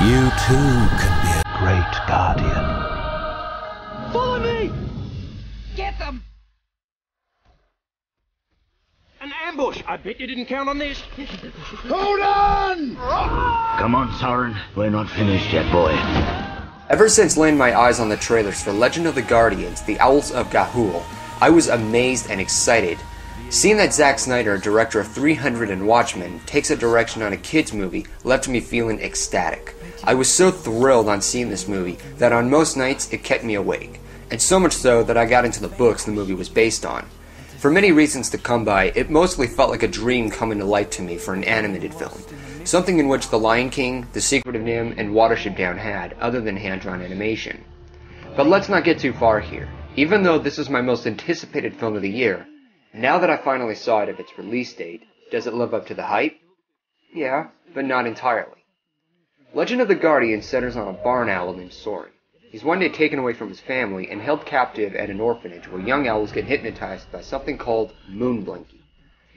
too can be a great guardian. Follow me! Get them! An ambush! I bet you didn't count on this. Hold on! Come on, Soren. We're not finished yet, boy. Ever since laying my eyes on the trailers for Legend of the Guardians, The Owls of Ga'Hoole, I was amazed and excited. Seeing that Zack Snyder, director of 300 and Watchmen, takes a direction on a kids movie left me feeling ecstatic. I was so thrilled on seeing this movie that on most nights it kept me awake, and so much so that I got into the books the movie was based on. For many reasons to come by, it mostly felt like a dream coming to life to me for an animated film. Something in which The Lion King, The Secret of NIMH, and Watership Down had, other than hand-drawn animation. But let's not get too far here. Even though this is my most anticipated film of the year, now that I finally saw it of its release date, does it live up to the hype? Yeah, but not entirely. Legend of the Guardian centers on a barn owl named Soren. He's one day taken away from his family and held captive at an orphanage where young owls get hypnotized by something called moon blinking.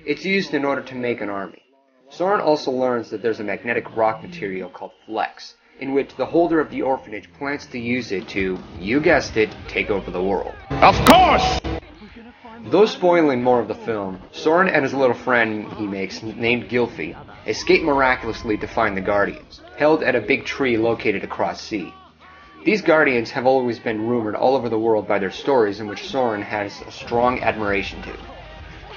It's used in order to make an army. Soren also learns that there's a magnetic rock material called flecks, in which the holder of the orphanage plans to use it to, you guessed it, take over the world. Of course! Though spoiling more of the film, Soren and his little friend he makes, named Gylfie, escape miraculously to find the Guardians, held at a big tree located across sea. These Guardians have always been rumored all over the world by their stories in which Soren has a strong admiration to.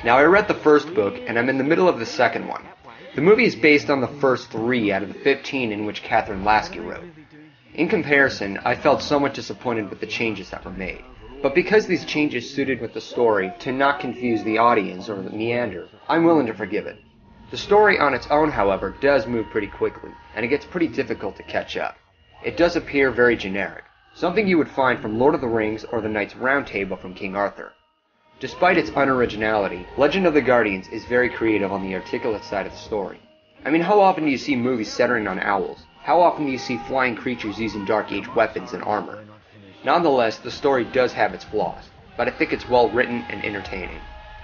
Now I read the first book, and I'm in the middle of the second one. The movie is based on the first three out of the 15 in which Kathryn Lasky wrote. In comparison, I felt somewhat disappointed with the changes that were made. But because these changes suited with the story to not confuse the audience or meander, I'm willing to forgive it. The story on its own, however, does move pretty quickly, and it gets pretty difficult to catch up. It does appear very generic, something you would find from Lord of the Rings or the Knights Round Table from King Arthur. Despite its unoriginality, Legend of the Guardians is very creative on the articulate side of the story. I mean, how often do you see movies centering on owls? How often do you see flying creatures using Dark Age weapons and armor? Nonetheless, the story does have its flaws, but I think it's well written and entertaining.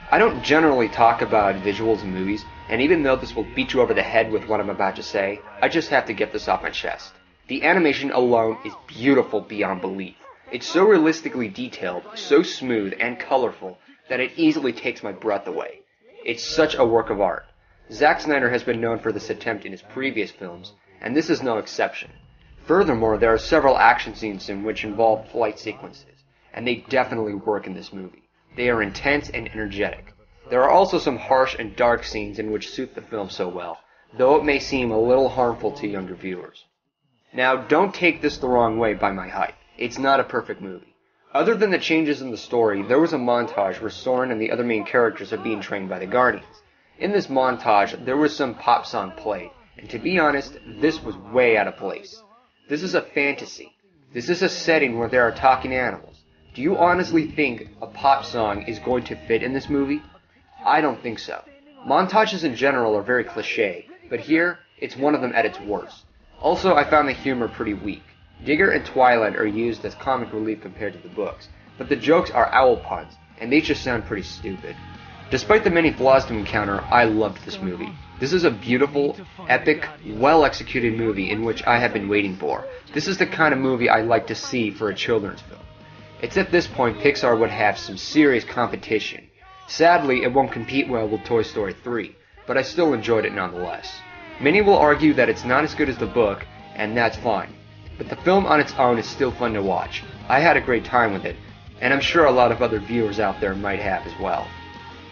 I don't generally talk about visuals in movies, and even though this will beat you over the head with what I'm about to say, I just have to get this off my chest. The animation alone is beautiful beyond belief. It's so realistically detailed, so smooth and colorful that it easily takes my breath away. It's such a work of art. Zack Snyder has been known for this attempt in his previous films, and this is no exception. Furthermore, there are several action scenes in which involve flight sequences, and they definitely work in this movie. They are intense and energetic. There are also some harsh and dark scenes in which suit the film so well, though it may seem a little harmful to younger viewers. Now, don't take this the wrong way by my hype. It's not a perfect movie. Other than the changes in the story, there was a montage where Soren and the other main characters are being trained by the Guardians. In this montage, there was some pop song played, and to be honest, this was way out of place. This is a fantasy. This is a setting where there are talking animals. Do you honestly think a pop song is going to fit in this movie? I don't think so. Montages in general are very cliche, but here, it's one of them at its worst. Also, I found the humor pretty weak. Digger and Twilight are used as comic relief compared to the books, but the jokes are owl puns, and they just sound pretty stupid. Despite the many flaws to encounter, I loved this movie. This is a beautiful, epic, well executed movie in which I have been waiting for. This is the kind of movie I like to see for a children's film. It's at this point Pixar would have some serious competition. Sadly, it won't compete well with Toy Story 3, but I still enjoyed it nonetheless. Many will argue that it's not as good as the book, and that's fine. But the film on its own is still fun to watch. I had a great time with it, and I'm sure a lot of other viewers out there might have as well.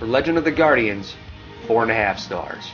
For Legend of the Guardians, four and a half stars.